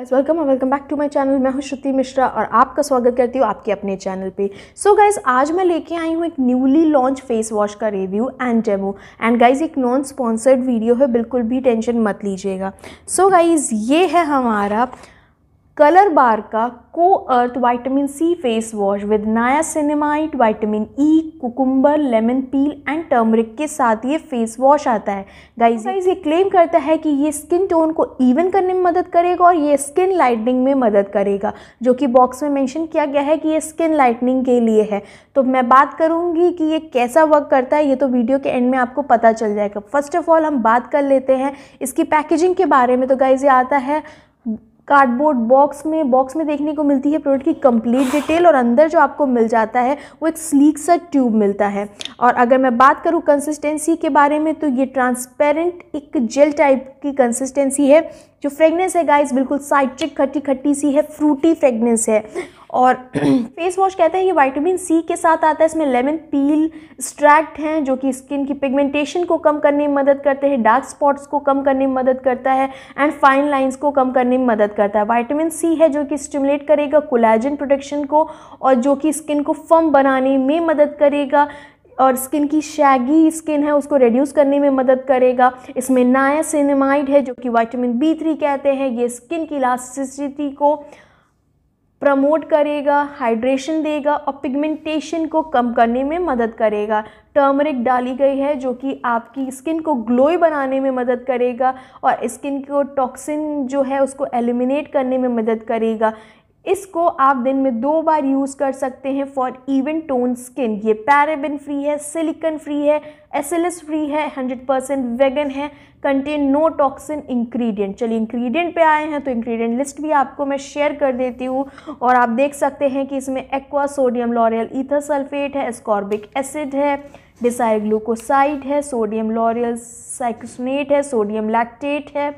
Welcome welcome back to my channel मैं हूँ श्रुति मिश्रा और आपका स्वागत करती हूँ आपके अपने चैनल पे। सो so गाइज़ आज मैं लेके आई हूँ एक न्यूली लॉन्च फेस वॉश का review and demo and guys एक नॉन स्पॉन्सर्ड वीडियो है, बिल्कुल भी टेंशन मत लीजिएगा। सो so गाइज़ ये है हमारा कलर बार का co earth vitamin C face wash with नाया सिनेमाइट vitamin E cucumber lemon peel and turmeric के साथ ये फेस वॉश आता है। गाइस गाइस ये क्लेम करता है कि ये स्किन टोन को इवन करने में मदद करेगा और ये स्किन लाइटनिंग में मदद करेगा, जो कि बॉक्स में मेंशन किया गया है कि ये स्किन लाइटनिंग के लिए है। तो मैं बात करूँगी कि ये कैसा वर्क करता है, ये तो वीडियो के एंड में आपको पता चल जाएगा। फ़र्स्ट ऑफ़ ऑल हम बात कर लेते हैं इसकी पैकेजिंग के बारे में। तो गाइज़ ये आता है कार्डबोर्ड बॉक्स में बॉक्स में देखने को मिलती है प्रोडक्ट की कंप्लीट डिटेल और अंदर जो आपको मिल जाता है, वो एक स्लीक सा ट्यूब मिलता है। और अगर मैं बात करूँ कंसिस्टेंसी के बारे में तो ये ट्रांसपेरेंट एक जेल टाइप की कंसिस्टेंसी है, जो फ्रेगनेंस है गाइस बिल्कुल साइट्रिक खट्टी खट्टी सी है फ्रूटी फ्रेगनेंस है। और फेस वॉश कहते हैं ये वाइटामिन सी के साथ आता है, इसमें लेमन पील स्ट्रैक्ट हैं, जो कि स्किन की पिगमेंटेशन को कम करने में मदद करते हैं डार्क स्पॉट्स को कम करने में मदद करता है एंड फाइन लाइंस को कम करने में मदद करता है। वाइटामिन सी है जो कि स्टिमुलेट करेगा कोलाजन प्रोटेक्शन को और जो कि स्किन को फर्म बनाने में मदद करेगा और स्किन की शैगी स्किन है, उसको रिड्यूस करने में मदद करेगा। इसमें नाया सिनेमाइड है, जो कि विटामिन बी थ्री कहते हैं, ये स्किन की इलास्टिसिटी को प्रमोट करेगा हाइड्रेशन देगा और पिगमेंटेशन को कम करने में मदद करेगा। टर्मरिक डाली गई है जो कि आपकी स्किन को ग्लोई बनाने में मदद करेगा और स्किन को टॉक्सिन जो है उसको एलिमिनेट करने में मदद करेगा। इसको आप दिन में दो बार यूज़ कर सकते हैं फॉर इवन टोन स्किन ये पैराबिन फ्री है सिलिकन फ्री है एसएलएस फ्री है 100 परसेंट वेगन है कंटेन नो टॉक्सिन इंग्रेडिएंट चलिए इंग्रेडिएंट पे आए हैं तो इंग्रेडिएंट लिस्ट भी आपको मैं शेयर कर देती हूँ और आप देख सकते हैं कि इसमें aqua sodium lauryl ether sulfate है स्कॉर्बिक एसिड है डिसाइग्लूकोसाइड है सोडियम लॉरियल साइक्सनेट है सोडियम लैक्टेट है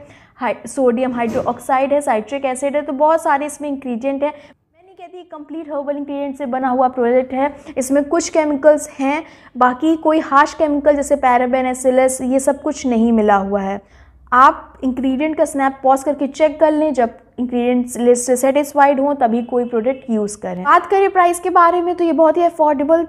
सोडियम हाइड्रोक्साइड है, साइट्रिक एसिड है तो बहुत सारे इसमें इंग्रीडियंट है। कहती कंप्लीट हर्बल इंग्रेडिएंट से बना हुआ प्रोडक्ट है, इसमें कुछ केमिकल्स हैं, बाकी कोई हार्श केमिकल जैसे पैराबेन एसिलस ये सब कुछ नहीं मिला हुआ है। आप इंग्रेडिएंट का स्नैप पॉज करके चेक कर लें, जब इंग्रेडिएंट्स लिस्ट से सेटिस्फाइड हों, तभी कोई प्रोडक्ट यूज़ करें। बात करें प्राइस के बारे में तो ये बहुत ही अफोर्डेबल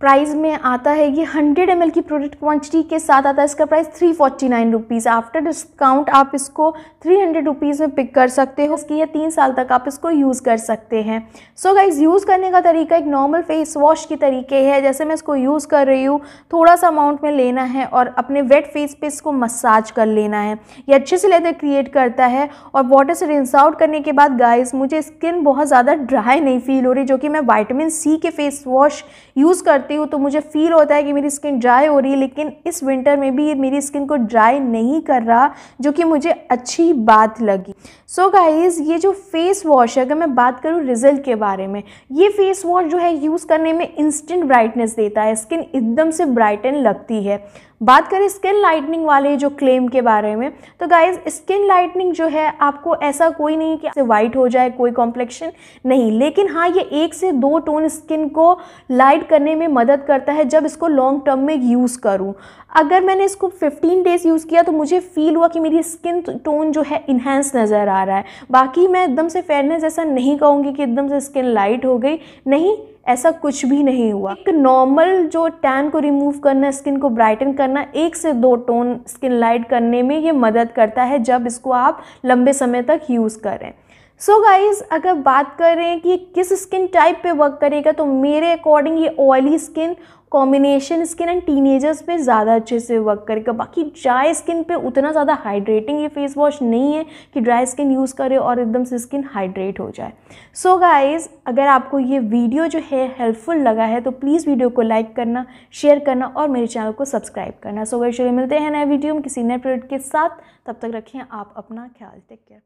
प्राइस में आता है ये 100 एम की प्रोडक्ट क्वांटिटी के साथ आता है। इसका price three forty nine rupees after discount आप इसको थ्री हंड्रेड रुपीज़ में पिक कर सकते हो। इसकी ये तीन साल तक आप इसको यूज़ कर सकते हैं। सो गाइज़ यूज़ करने का तरीका एक नॉर्मल फेस वॉश की तरीके है। जैसे मैं इसको यूज़ कर रही हूँ थोड़ा सा अमाउंट में लेना है और अपने वेट फेस पर इसको मसाज कर लेना है। ये अच्छे से लेदर क्रिएट करता है और वाटर से रिंस आउट करने के बाद गाइज़ मुझे स्किन बहुत ज़्यादा ड्राई नहीं फील हो रही, जो कि मैं वाइटामिन सी के फेस वॉश यूज़ कर करती हूँ तो मुझे फील होता है कि मेरी स्किन ड्राई हो रही है, लेकिन इस विंटर में भी ये मेरी स्किन को ड्राई नहीं कर रहा, जो कि मुझे अच्छी बात लगी। सो so गाइज़ ये जो फेस वॉश है, अगर मैं बात करूँ रिज़ल्ट के बारे में, ये फेस वॉश जो है यूज़ करने में इंस्टेंट ब्राइटनेस देता है। स्किन एकदम से ब्राइटन लगती है। बात करें स्किन लाइटनिंग वाले जो क्लेम के बारे में तो गाइज़ स्किन लाइटनिंग जो है, आपको ऐसा कोई नहीं कि वाइट हो जाए, कोई कॉम्प्लेक्शन नहीं। लेकिन हाँ ये एक से दो टोन स्किन को लाइट करने में मदद करता है जब इसको लॉन्ग टर्म में यूज़ करूँ। अगर मैंने इसको 15 डेज़ यूज़ किया तो मुझे फील हुआ कि मेरी स्किन टोन जो है इन्हेंस नज़र आ रहा है। बाकी मैं एकदम से फेयरनेस ऐसा नहीं कहूँगी कि एकदम से स्किन लाइट हो गई। नहीं ऐसा कुछ भी नहीं हुआ। एक नॉर्मल जो टैन को रिमूव करना स्किन को ब्राइटन करना, एक से दो टोन स्किन लाइट करने में ये मदद करता है जब इसको आप लंबे समय तक यूज़ करें। सो so गाइज़ अगर बात करें कि किस स्किन टाइप पे वर्क करेगा तो मेरे अकॉर्डिंग ये oily skin combination skin and teenagers पे ज़्यादा अच्छे से वर्क करेगा। बाकी ड्राई स्किन पे उतना ज़्यादा हाइड्रेटिंग ये फेस वॉश नहीं है कि ड्राई स्किन यूज़ करे और एकदम से स्किन हाइड्रेट हो जाए। सो so गाइज़ अगर आपको ये वीडियो जो है हेल्पफुल लगा है तो प्लीज़ वीडियो को लाइक करना शेयर करना और मेरे चैनल को सब्सक्राइब करना। सो so, वैसे मिलते हैं नए वीडियो में किसी नए प्रोडक्ट के साथ। तब तक रखें आप अपना ख्याल। Take care